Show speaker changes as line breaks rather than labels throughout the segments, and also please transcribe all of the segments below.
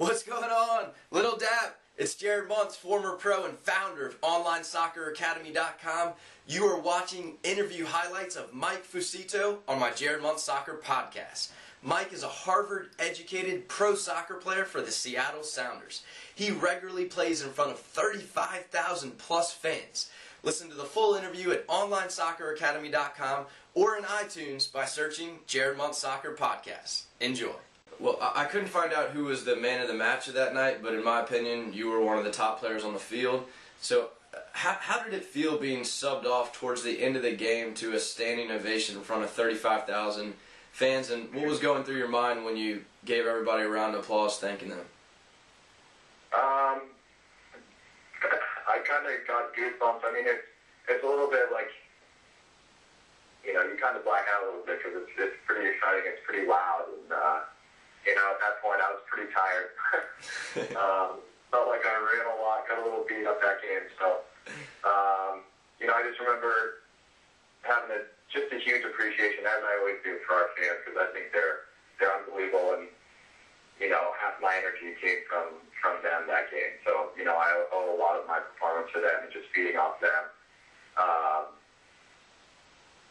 What's going on? Little Dap, it's Jared Montz, former pro and founder of OnlineSoccerAcademy.com. You are watching interview highlights of Mike Fucito on my Jared Montz Soccer podcast. Mike is a Harvard educated pro soccer player for the Seattle Sounders. He regularly plays in front of 35,000 plus fans. Listen to the full interview at OnlineSoccerAcademy.com or in iTunes by searching Jared Montz Soccer Podcast. Enjoy. Well, I couldn't find out who was the man of the match of that night, but in my opinion, you were one of the top players on the field. So, how, how did it feel being subbed off towards the end of the game to a standing ovation in front of 35,000 fans? And what was going through your mind when you gave everybody a round of applause thanking them?
Um, I kind of got goosebumps. I mean, it's, it's a little bit like, you know, you kind of black out a little bit because it's, it's pretty exciting. It's pretty loud. And, uh, you know, at that point I was pretty tired. um, felt like I ran a lot, got a little beat up that game. So, um, you know, I just remember having a, just a huge appreciation, as I always do, for our fans because I think they're they're unbelievable, and you know, half my energy came from from them that game. So, you know, I owe a lot of my performance to them and just feeding off them. Um,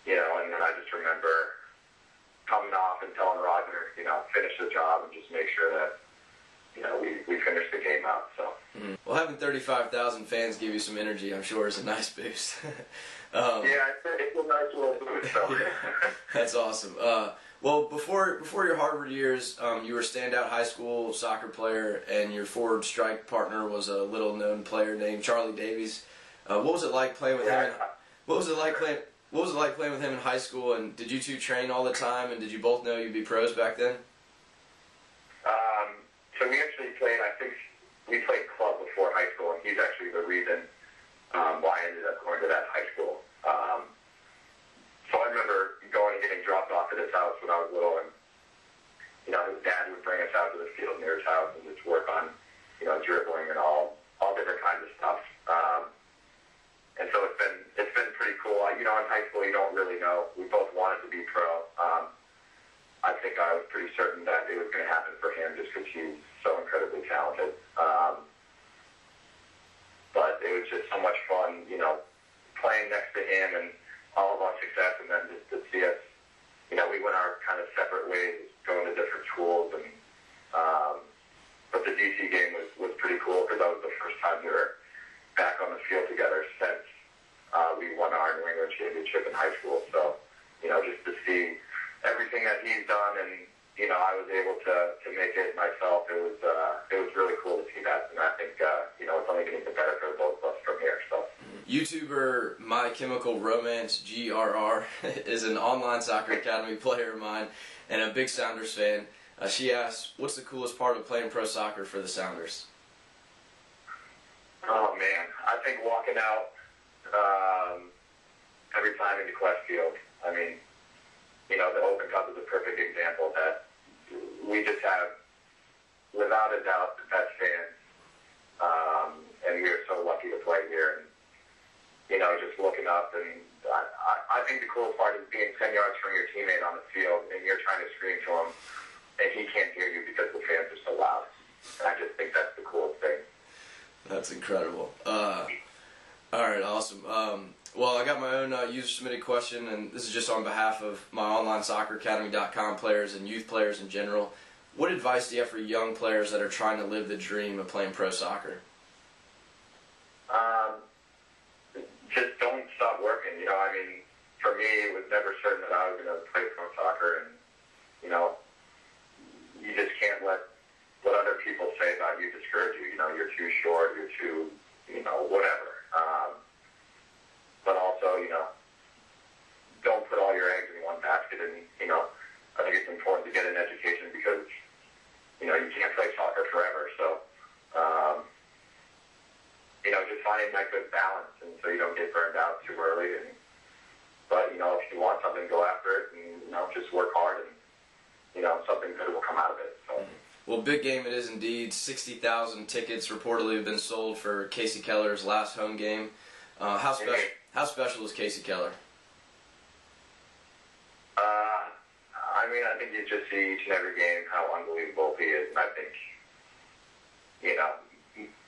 you know, and then I just remember coming off and telling Roger, you know, finish the job and just make sure that, you know, we, we finish the game out. So.
Mm-hmm. Well, having 35,000 fans give you some energy, I'm sure, is a nice boost.
um, yeah, it's a, it's a nice little boost. So.
yeah, that's awesome. Uh, well, before before your Harvard years, um, you were a standout high school soccer player, and your forward strike partner was a little known player named Charlie Davies. Uh, what was it like playing with yeah. him? What was it like playing? What was it like playing with him in high school? And did you two train all the time? And did you both know you'd be pros back then?
Um, so we actually played. I think we played club before high school, and he's actually the reason um, why I ended up going to that high school. Um, so I remember going and getting dropped off at his house when I was little, and you know his dad would bring us out to the field near his house and just work on, you know, dribbling and all all different kinds of stuff. Um, and so it's been it's been pretty cool. You know, in high school, you don't really know. We both wanted to be pro. Um, I think I was pretty certain that it was going to happen for him just because he's so incredibly talented. Um, but it was just so much fun, you know, playing next to him and all of our success, and then just to see us, you know, we went our kind of separate ways, going to different schools, and um, but the DC game was was pretty cool because that was the first time we were back on the field together since won our New England championship in high school. So, you know, just to see everything that he's done and, you know, I was able to, to make it myself. It was, uh, it was really cool to see that. And I think, uh, you know, it's only going to get better for both of us from here. So.
YouTuber My Chemical Romance GRR is an online soccer academy player of mine and a big Sounders fan. Uh, she asks, "What's the coolest part of playing pro soccer for the Sounders?"
Oh man, I think walking out um, every time into Qwest Field. I mean, you know, the Open Cup is a perfect example that we just have, without a doubt, the best fans. Um, and we are so lucky to play here. And, you know, just looking up and I, I, I think the coolest part is being 10 yards from your teammate on the field and you're trying to scream to him and he can't hear you because the fans are so loud. And I just think that's the coolest thing.
That's incredible. Uh, all right, awesome. Um, well, I got my own uh, user submitted question, and this is just on behalf of my online soccer academy.com players and youth players in general. What advice do you have for young players that are trying to live the dream of playing pro soccer?
Um, just don't stop working. You know, I mean, for me, it was never certain that I was going to play pro soccer, and you know, you just can't let what other people say about you discourage you. You know, you're too short, you're too, you know, whatever. Um, but also, you know, don't put all your eggs in one basket. And, you know, I think it's important to get an education because, you know, you can't play soccer forever. So, um, you know, just finding that good balance and so you don't get burned out too early. And, but, you know, if you want something, go after it and, you know, just work hard and, you know, something good will come out of it. So.
Well, big game it is indeed. 60,000 tickets reportedly have been sold for Kasey Keller's last home game. Uh, how, special? how special is Kasey Keller?
I mean, I think you just see each and every game how unbelievable he is, and I think, you know,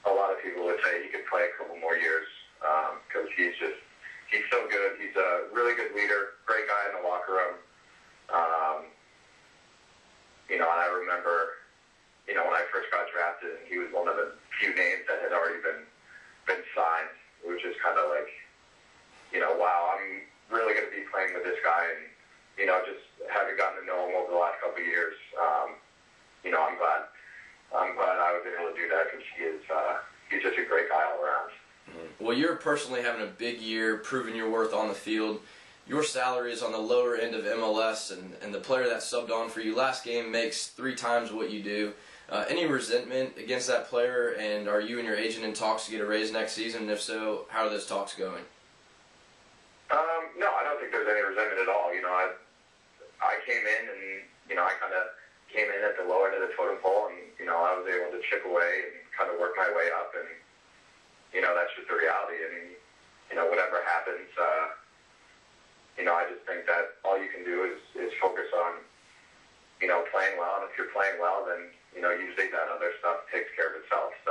a lot of people would say he could play a couple more years because um, he's just he's so good. He's a really good leader, great guy in the locker room. Um, you know, and I remember, you know, when I first got drafted, and he was one of the few names that had already been been signed. It was just kind of like, you know, wow, I'm really going to be playing with this guy, and you know, just having gotten to know him over the last couple of years, um, you know, I'm glad. I'm glad I was able to do that because he is uh, he's just a great guy all around.
Mm-hmm. Well, you're personally having a big year, proving your worth on the field. Your salary is on the lower end of MLS, and, and the player that subbed on for you last game makes three times what you do. Uh, any resentment against that player, and are you and your agent in talks to get a raise next season? And if so, how are those talks going?
Um, no, I don't think there's any resentment at all. You know, I I came in and you know I kind of came in at the low end of the totem pole, and you know I was able to chip away and kind of work my way up, and you know that's just the reality. And you know whatever happens, uh, you know I just think that all you can do is is focus on you know playing well, and if you're playing well, then you know usually that other stuff takes care of itself. So